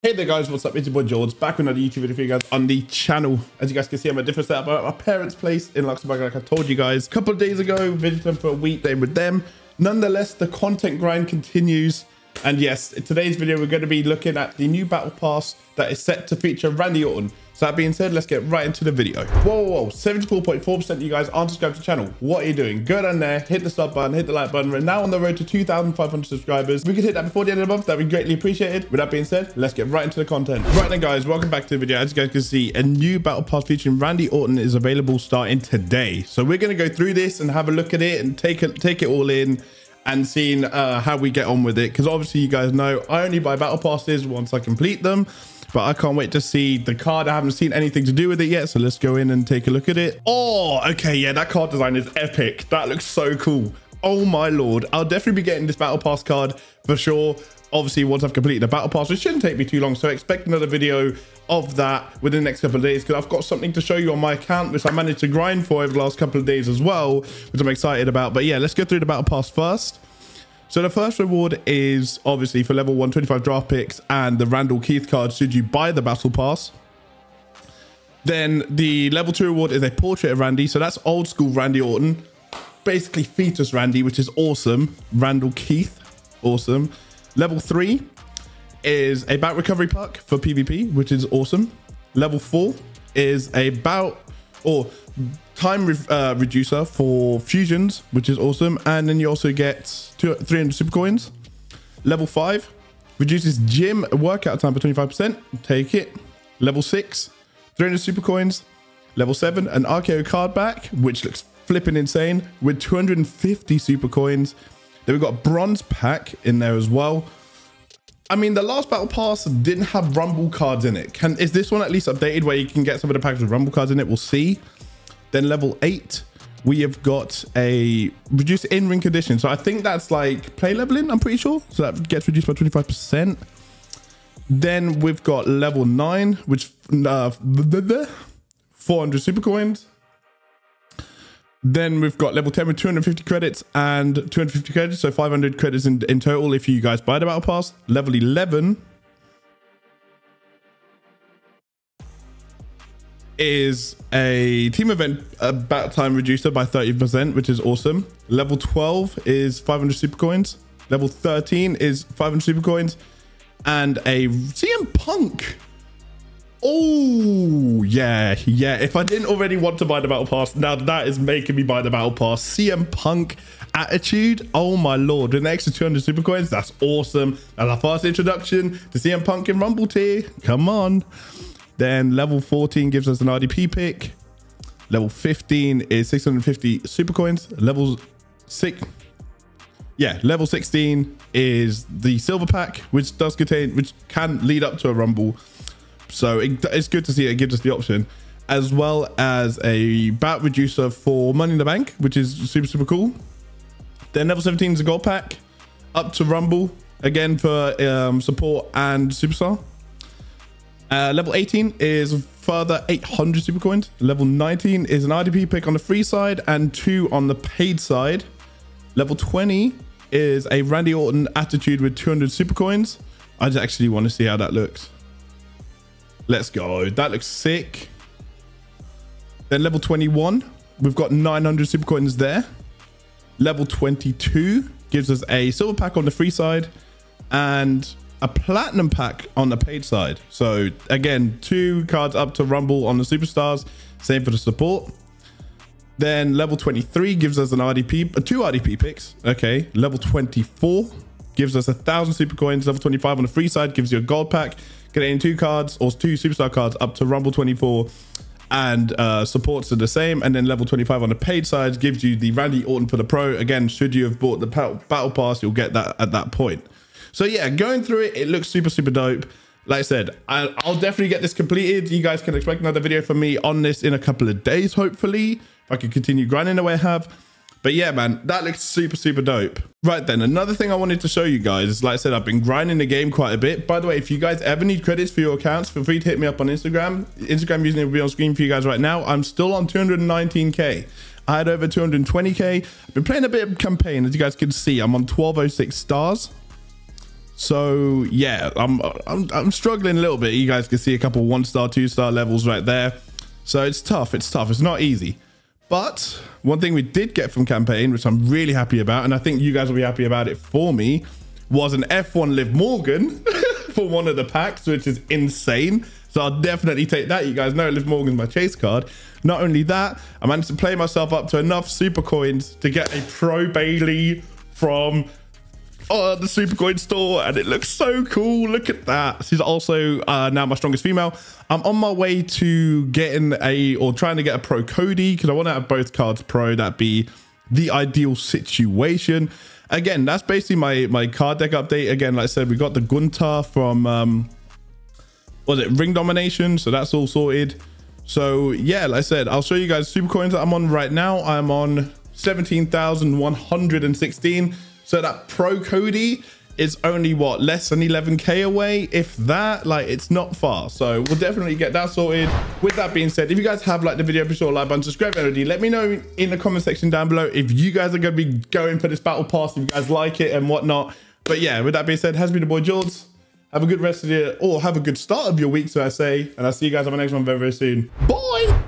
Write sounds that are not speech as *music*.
Hey there guys, what's up? It's your boy George, back with another YouTube video for you guys on the channel. As you guys can see, I'm a different setup at my parents' place in Luxembourg, like I told you guys a couple of days ago, visited them for a week, they with them. Nonetheless, the content grind continues. And yes, in today's video, we're going to be looking at the new battle pass that is set to feature Randy Orton. So that being said, let's get right into the video. Whoa, whoa, whoa. 74.4% of you guys aren't subscribed to the channel. What are you doing? Go down there, hit the sub button, hit the like button. We're now on the road to 2,500 subscribers. If we could hit that before the end of the month, that would be greatly appreciated. With that being said, let's get right into the content. Right then, guys, welcome back to the video. As you guys can see, a new battle pass featuring Randy Orton is available starting today. So we're going to go through this and have a look at it and take it, take it all in and seeing uh, how we get on with it. Because obviously you guys know I only buy battle passes once I complete them but I can't wait to see the card. I haven't seen anything to do with it yet, so let's go in and take a look at it. Oh, okay, yeah, that card design is epic. That looks so cool. Oh my lord, I'll definitely be getting this battle pass card for sure. Obviously, once I've completed the battle pass, it shouldn't take me too long, so expect another video of that within the next couple of days because I've got something to show you on my account which I managed to grind for over the last couple of days as well, which I'm excited about. But yeah, let's go through the battle pass first. So the first reward is obviously for level 125 draft picks and the Randal Keith card should you buy the battle pass. Then the level two reward is a portrait of Randy. So that's old school Randy Orton. Basically fetus Randy, which is awesome. Randal Keith, awesome. Level three is a bout recovery puck for PvP, which is awesome. Level four is a bout or time re uh, reducer for fusions, which is awesome. And then you also get two, 300 super coins. Level 5 reduces gym workout time by 25%. Take it. Level 6, 300 super coins. Level 7, an RKO card back, which looks flipping insane with 250 super coins. Then we've got bronze pack in there as well. I mean, the last battle pass didn't have rumble cards in it. Can is this one at least updated where you can get some of the packs with rumble cards in it? We'll see. Then level eight, we have got a reduced in-ring condition. So I think that's like play leveling, I'm pretty sure. So that gets reduced by 25%. Then we've got level nine, which uh, 400 super coins. Then we've got level 10 with 250 credits and 250 credits. So 500 credits in, in total if you guys buy the battle pass. Level 11 is a team event battle time reducer by 30%, which is awesome. Level 12 is 500 super coins. Level 13 is 500 super coins. And a CM Punk. Oh, yeah, yeah. If I didn't already want to buy the battle pass, now that is making me buy the battle pass. CM Punk attitude. Oh, my lord. An extra 200 super coins, that's awesome. That's our first introduction to CM Punk in Rumble tier. Come on. Then level 14 gives us an RDP pick. Level 15 is 650 super coins. Level 6 yeah, level 16 is the silver pack, which does contain, which can lead up to a rumble. So it, it's good to see it gives us the option, as well as a bat reducer for Money in the Bank, which is super, super cool. Then level 17 is a gold pack, up to rumble, again for um, support and superstar. Uh, level 18 is further 800 super coins. Level 19 is an RDP pick on the free side and two on the paid side. Level 20 is a Randy Orton attitude with 200 super coins. I just actually want to see how that looks. Let's go. That looks sick. Then level 21, we've got 900 super coins there. Level 22 gives us a silver pack on the free side and a platinum pack on the paid side. So again, two cards up to Rumble on the superstars. Same for the support. Then level 23 gives us an RDP, uh, two RDP picks. Okay. Level 24 gives us a thousand super coins. Level 25 on the free side gives you a gold pack. Getting two cards or two superstar cards up to Rumble 24 and uh, supports are the same. And then level 25 on the paid side gives you the Randy Orton for the pro. Again, should you have bought the battle pass, you'll get that at that point. So yeah, going through it, it looks super, super dope. Like I said, I'll, I'll definitely get this completed. You guys can expect another video from me on this in a couple of days, hopefully. If I can continue grinding the way I have. But yeah, man, that looks super, super dope. Right then, another thing I wanted to show you guys is, like I said, I've been grinding the game quite a bit. By the way, if you guys ever need credits for your accounts, feel free to hit me up on Instagram. Instagram username will be on screen for you guys right now. I'm still on 219k. I had over 220k. I've been playing a bit of campaign, as you guys can see. I'm on 1206 stars. So yeah, I'm, I'm, I'm struggling a little bit. You guys can see a couple one star, two star levels right there. So it's tough. It's tough. It's not easy. But one thing we did get from campaign, which I'm really happy about, and I think you guys will be happy about it for me, was an F1 Liv Morgan *laughs* for one of the packs, which is insane. So I'll definitely take that. You guys know Liv Morgan's my chase card. Not only that, I managed to play myself up to enough super coins to get a Pro Bayley from uh, the Supercoin store and it looks so cool. Look at that. She's also uh, now my strongest female. I'm on my way to getting a or trying to get a Pro Cody because I want to have both cards Pro. That'd be the ideal situation. Again, that's basically my my card deck update. Again, like I said, we got the Gunther from um, was it Ring Domination? So that's all sorted. So yeah, like I said, I'll show you guys super coins that I'm on right now. I'm on 17,116. So that Pro Cody is only what less than 11k away? If that like it's not far. So we'll definitely get that sorted. With that being said if you guys have liked the video be sure to like button subscribe already. Let me know in the comment section down below if you guys are going to be going for this battle pass if you guys like it and whatnot. But yeah with that being said has been the boy george have a good rest of the or have a good start of your week so i say. And i'll see you guys on my next one very very soon. Bye